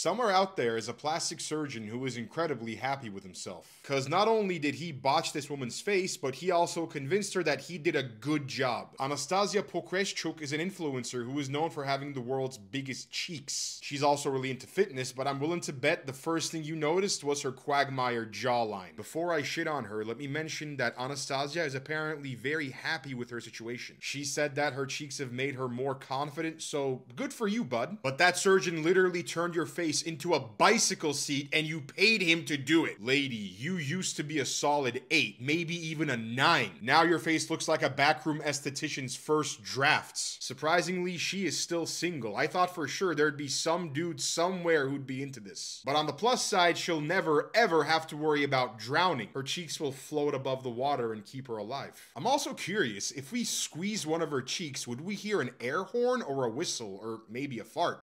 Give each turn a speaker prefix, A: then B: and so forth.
A: Somewhere out there is a plastic surgeon who is incredibly happy with himself. Cause not only did he botch this woman's face, but he also convinced her that he did a good job. Anastasia Pokreshchuk is an influencer who is known for having the world's biggest cheeks. She's also really into fitness, but I'm willing to bet the first thing you noticed was her quagmire jawline. Before I shit on her, let me mention that Anastasia is apparently very happy with her situation. She said that her cheeks have made her more confident, so good for you, bud. But that surgeon literally turned your face into a bicycle seat and you paid him to do it. Lady, you used to be a solid 8, maybe even a 9. Now your face looks like a backroom esthetician's first drafts. Surprisingly, she is still single. I thought for sure there'd be some dude somewhere who'd be into this. But on the plus side, she'll never ever have to worry about drowning. Her cheeks will float above the water and keep her alive. I'm also curious if we squeeze one of her cheeks, would we hear an air horn or a whistle or maybe a fart?